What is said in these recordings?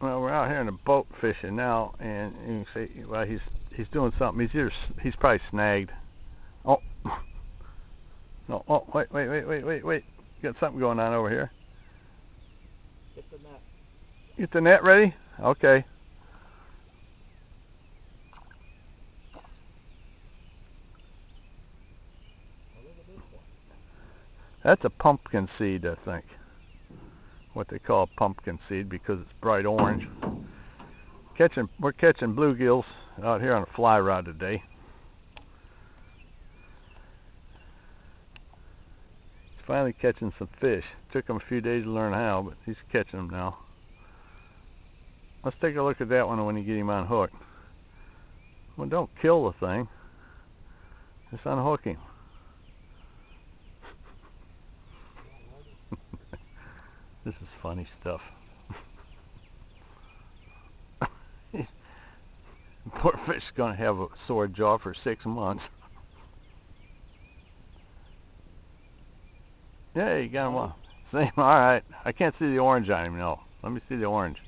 Well, we're out here in a boat fishing now, and you can see, well, he's he's doing something. He's either he's probably snagged. Oh, no! Oh, wait, wait, wait, wait, wait, wait! You got something going on over here. Get the net. Get the net ready. Okay. Look at this one. That's a pumpkin seed, I think. What they call pumpkin seed because it's bright orange. Catching, we're catching bluegills out here on a fly rod today. Finally catching some fish. Took him a few days to learn how, but he's catching them now. Let's take a look at that one when you get him unhooked. Well, don't kill the thing. Just unhook him. This is funny stuff. Poor fish is going to have a sore jaw for six months. Yeah, you got him on. Same, all right. I can't see the orange on him, no. Let me see the orange.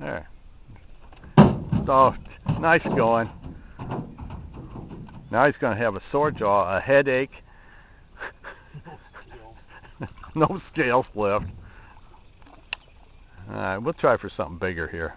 There. Oh, nice going. Now he's going to have a sore jaw, a headache, no scales left. Alright, we'll try for something bigger here.